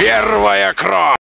Первая кровь!